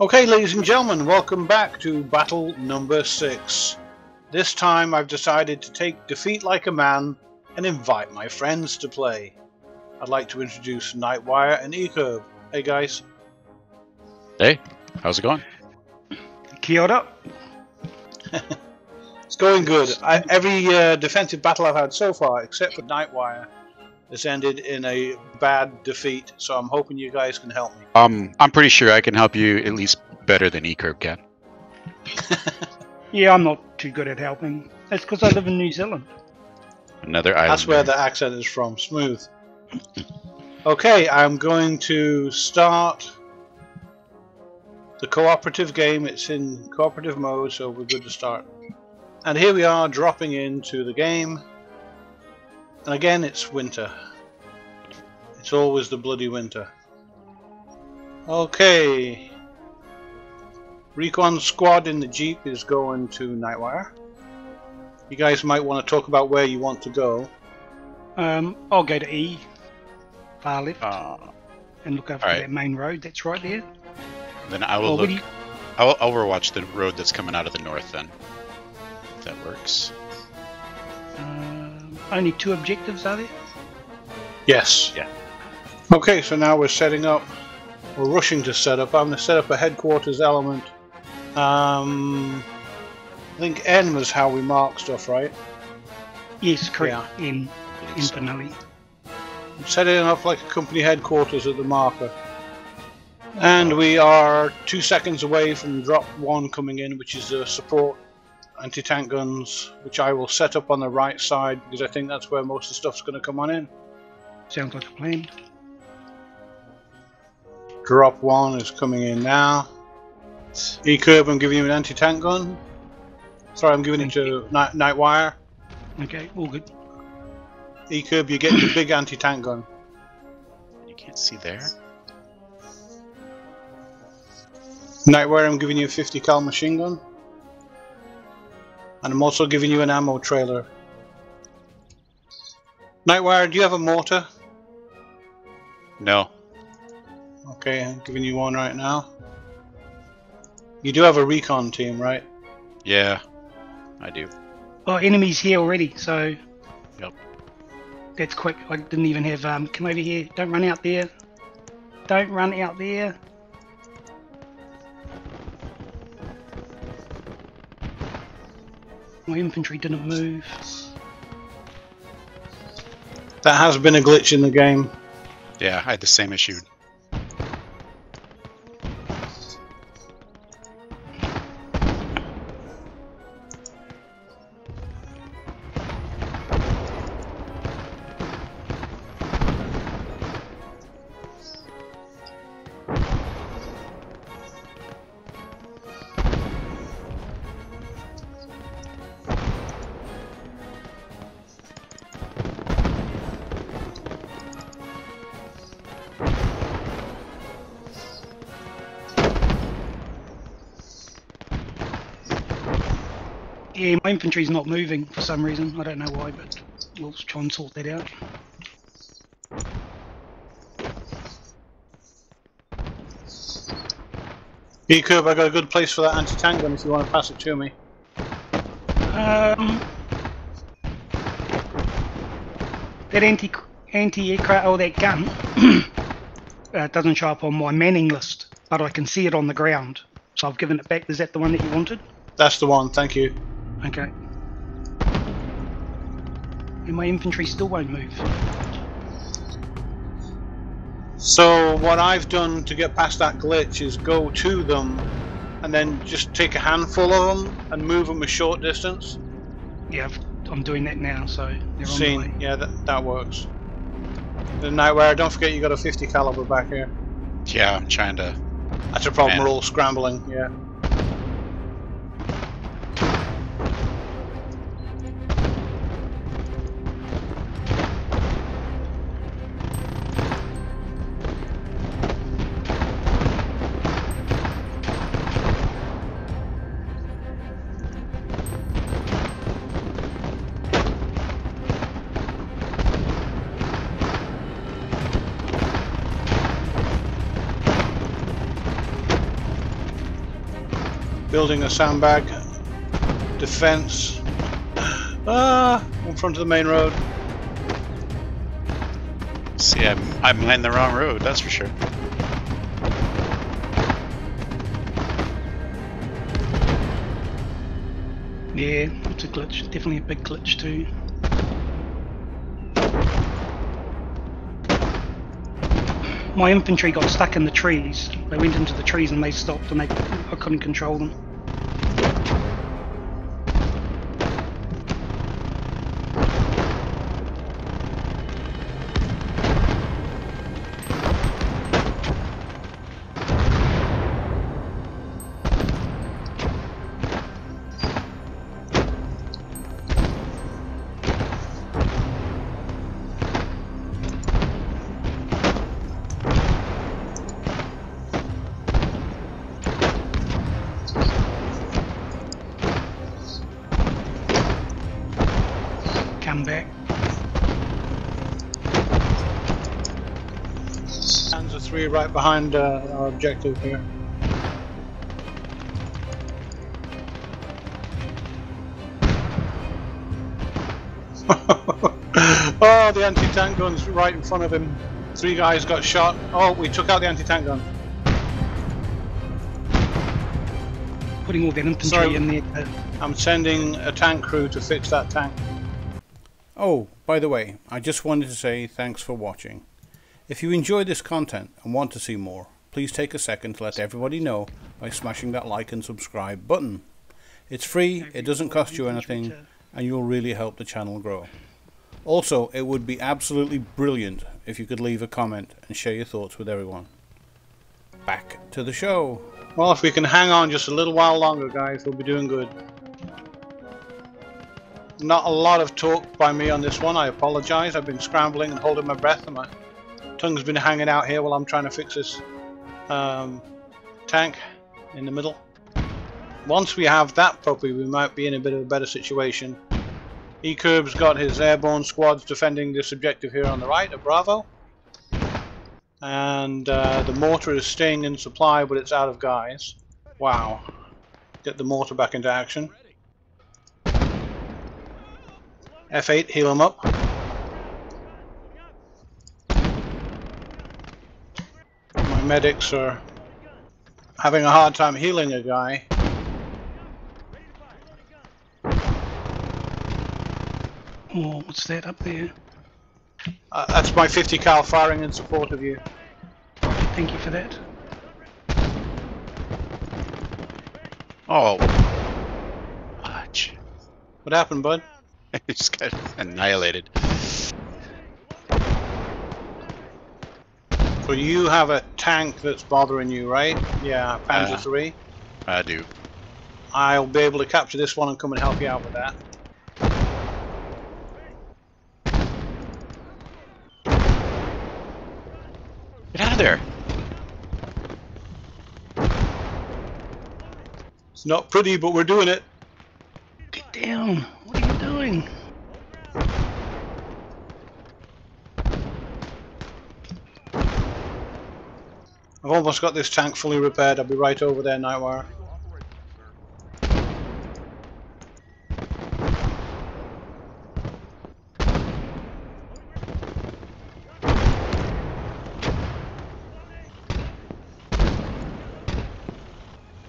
Okay, ladies and gentlemen, welcome back to battle number six. This time I've decided to take defeat like a man and invite my friends to play. I'd like to introduce Knightwire and Ecurb. Hey guys. Hey, how's it going? Kia ora. It's going good. I, every uh, defensive battle I've had so far, except for Knightwire, has ended in a bad defeat. So I'm hoping you guys can help me. Um, I'm pretty sure I can help you at least better than Ecurb can. Yeah, I'm not too good at helping. That's because I live in New Zealand. Another island. That's where the accent is from. Smooth. Okay, I'm going to start the cooperative game. It's in cooperative mode, so we're good to start. And here we are dropping into the game. And again, it's winter. It's always the bloody winter. Okay. Recon squad in the Jeep is going to Knightwire. You guys might want to talk about where you want to go. Um, I'll go to E, far left, Uh, and look after alright. that main road that's right there. then I will Or look. you- I'll overwatch the road that's coming out of the north. Then, if that works. um, only two objectives are there? Yes. Yeah. Okay, so now we're setting up. We're rushing to set up. I'm going to set up a headquarters element. Um, I think N was how we mark stuff, right? Yes, correct. In, I in think so. Finale. I'm setting up like a company headquarters at the marker. And we are two seconds away from drop one coming in, which is the support anti-tank guns, which I will set up on the right side because I think that's where most of the stuff's going to come on in. Sounds like a plan. Drop one is coming in now. Ecurb, I'm giving you an anti-tank gun. Sorry, I'm giving it to Knight Knightwire. Okay, all good. Ecurb, you're getting the big anti-tank gun. You can't see there. Knightwire, I'm giving you a 50 cal machine gun. And I'm also giving you an ammo trailer. Knightwire, do you have a mortar? No. Okay, I'm giving you one right now. You do have a recon team, right? Yeah, I do. Oh, enemies here already, so. Yep. That's quick. I didn't even have. Um, come over here. Don't run out there. Don't run out there. My infantry didn't move. That has been a glitch in the game. Yeah, I had the same issue. Yeah, my infantry's not moving for some reason. I don't know why, but we'll try and sort that out. Ecurb, I got a good place for that anti-tank gun if you want to pass it to me. Um, that anti anti aircraft or that gun uh, doesn't show up on my manning list, but I can see it on the ground. So I've given it back. Is that the one that you wanted? That's the one, thank you. Okay. And my infantry still won't move. So what I've done to get past that glitch is go to them and then just take a handful of them and move them a short distance. Yeah, I've, I'm doing that now, so they're on the way. Yeah, that, that works. The Knightwire, don't forget you got a 50 caliber back here. Yeah, I'm trying to. That's a problem, Man. we're all scrambling, yeah. Building a sandbag. Defense. Ah, in front of the main road. See, I'm I'm in the wrong road. That's for sure. Yeah, it's a glitch. Definitely a big glitch too. My infantry got stuck in the trees. They went into the trees and they stopped and they I couldn't control them. Right behind uh, our objective here. oh, the anti-tank gun's right in front of him. Three guys got shot. Oh, we took out the anti-tank gun. Putting all that infantry Sorry. in there. to- I'm sending a tank crew to fix that tank. Oh, by the way, I just wanted to say thanks for watching. If you enjoy this content and want to see more, please take a second to let everybody know by smashing that like and subscribe button. It's free, it doesn't cost you anything, and you'll really help the channel grow. Also, it would be absolutely brilliant if you could leave a comment and share your thoughts with everyone. Back to the show. Well, if we can hang on just a little while longer, guys, we'll be doing good. Not a lot of talk by me on this one. I apologize. I've been scrambling and holding my breath, and my tongue's been hanging out here while I'm trying to fix this um, tank in the middle. Once we have that puppy, we might be in a bit of a better situation. Ecurb's got his airborne squads defending this objective here on the right of Bravo. And uh, the mortar is staying in supply, but it's out of guys. Wow. Get the mortar back into action. F8, heal him up. Medics are having a hard time healing a guy. Oh, what's that up there? Uh, that's my 50 cal firing in support of you. Thank you for that. Oh. Watch. What happened, bud? I just got annihilated. So you have a tank that's bothering you, right? Yeah, Panzer Uh. 3. I do. I'll be able to capture this one and come and help you out with that. Get out of there. It's not pretty, but we're doing it. Get down. What are you doing? I've almost got this tank fully repaired. I'll be right over there, Knightwire.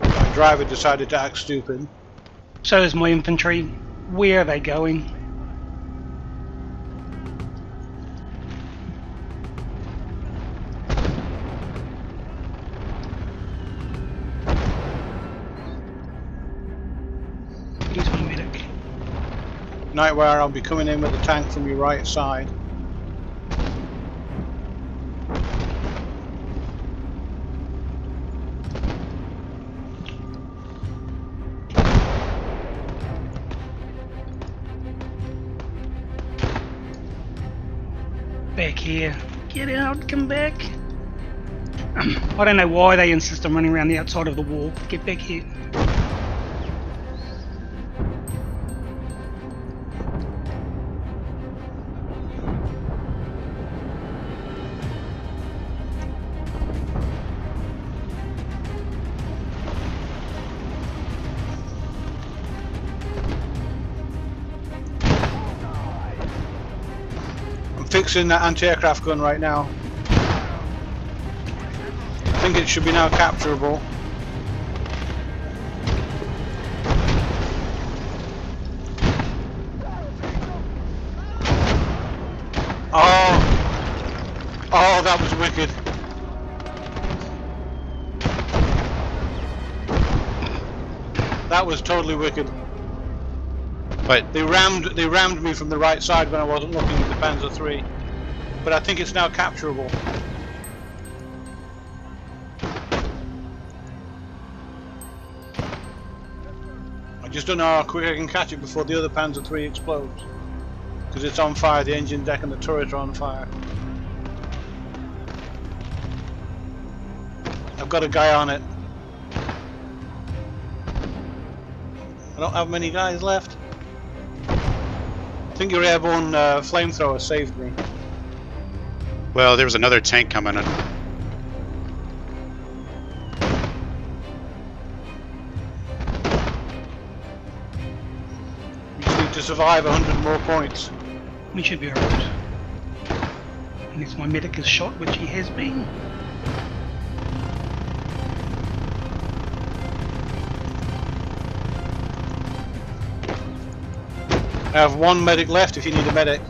My driver decided to act stupid. So is my infantry. Where are they going? Knightwire, I'll be coming in with the tank from your right side. Back here. Get out, come back. I don't know why they insist on running around the outside of the wall. Get back here. Fixing that anti-aircraft gun right now. I think it should be now capturable. Oh! Oh, that was wicked. That was totally wicked. But They rammed they rammed me from the right side when I wasn't looking at the Panzer III. But I think it's now capturable. I just don't know how quick I can catch it before the other Panzer III explodes. Because it's on fire, the engine deck and the turret are on fire. I've got a guy on it. I don't have many guys left. I think your airborne uh, flamethrower saved me. Well, there was another tank coming. In. We need to survive 100 more points. We should be alright. Unless my medic is shot, which he has been. I have one medic left if you need a medic.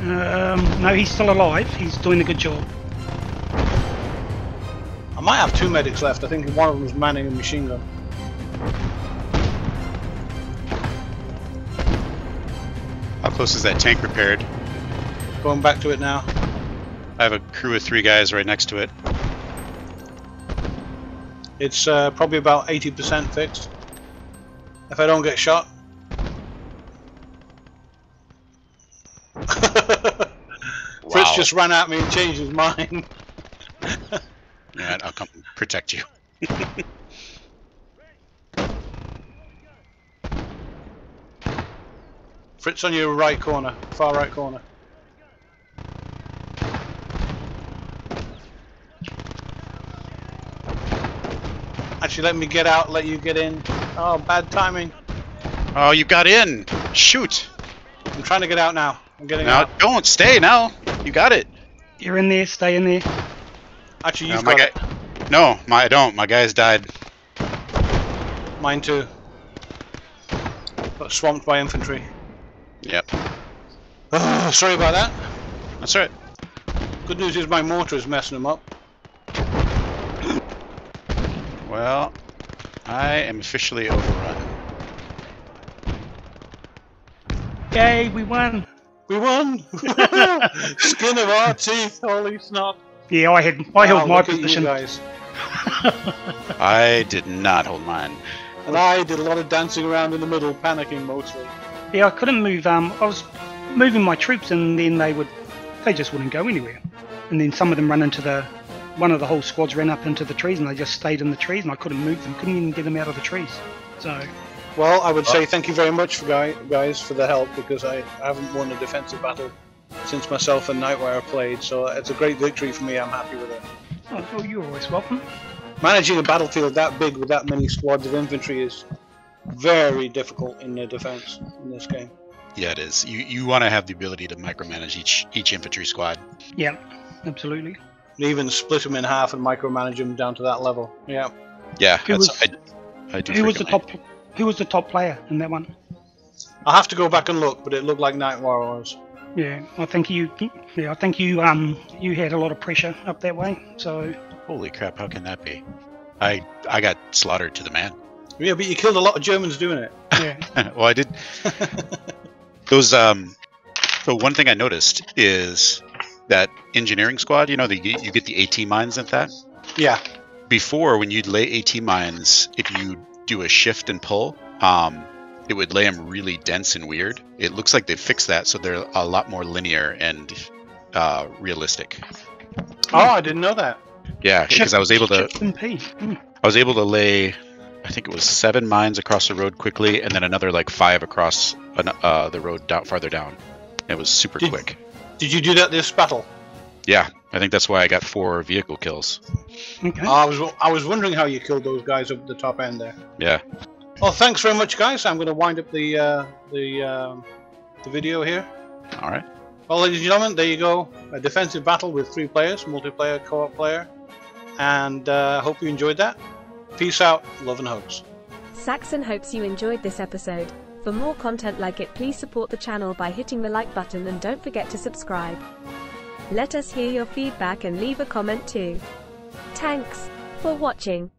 Um, no, he's still alive. He's doing a good job. I might have two medics left. I think one of them is manning a machine gun. How close is that tank repaired? Going back to it now. I have a crew of three guys right next to it. It's uh, probably about 80% fixed. If I don't get shot. Fritz just ran at me and changed his mind. Alright, I'll come protect you. Fritz on your right corner, far right corner. Actually, let me get out, let you get in. Oh, bad timing. Oh, you got in! Shoot! I'm trying to get out now. I'm getting Now, out. don't stay now. You got it. You're in there, stay in there. Actually, No, you've my got guy. No, my I don't. My guys died. Mine too. Got swamped by infantry. Yep. Oh, sorry about that. That's right. Good news is my mortar is messing them up. Well, I am officially overrun. Yay, we won! We won! Skin of our teeth, holy snot. Yeah, I had I held Wow, my look at you position. guys. I did not hold mine. And I did a lot of dancing around in the middle, panicking mostly. Yeah, I couldn't move. Um, I was moving my troops, and then they would, they just wouldn't go anywhere. And then some of them ran into the, one of the whole squads ran up into the trees, and they just stayed in the trees, and I couldn't move them. Couldn't even get them out of the trees. So Well, I would say thank you very much for guy, guys for the help because I, I haven't won a defensive battle since myself and Knightwire played, so it's a great victory for me. I'm happy with it. oh, oh, you're always welcome. Managing a battlefield that big with that many squads of infantry is very difficult in the defense in this game. Yeah, it is. You you want to have the ability to micromanage each each infantry squad. Yeah, absolutely. Even split them in half and micromanage them down to that level. Yeah. Yeah, Who that's was- I, I do. Who was the frequently. top? Who was the top player in that one? I'll have to go back and look, but it looked like Night Warriors. Yeah, I think you. Yeah, I think you. Um, you had a lot of pressure up that way. So Holy crap! How can that be? I I got slaughtered to the man. Yeah, but you killed a lot of Germans doing it. yeah, well, I did. Those um. So one thing I noticed is that engineering squad. You know, the, you get the AT mines and that. Yeah. Before, when you'd lay AT mines, if you do a shift and pull, um, it would lay them really dense and weird. It looks like they fixed that, so they're a lot more linear and uh, realistic. Oh, I didn't know that. Yeah, because I was able to Shift and P. Mm. I was able to lay, I think it was seven mines across the road quickly, and then another like five across uh, the road down, farther down. It was super Did- quick. Did you do that this battle? Yeah, I think that's why I got four vehicle kills. Okay. I was I was wondering how you killed those guys up at the top end there. Yeah. Well, thanks very much, guys. I'm going to wind up the uh, the um, the video here. All right. Well, ladies and gentlemen, there you go. A defensive battle with three players, multiplayer, co-op player. And uh, hope you enjoyed that. Peace out. Love and hugs. Saxon hopes you enjoyed this episode. For more content like it, please support the channel by hitting the like button and don't forget to subscribe. Let us hear your feedback and leave a comment too. Thanks for watching.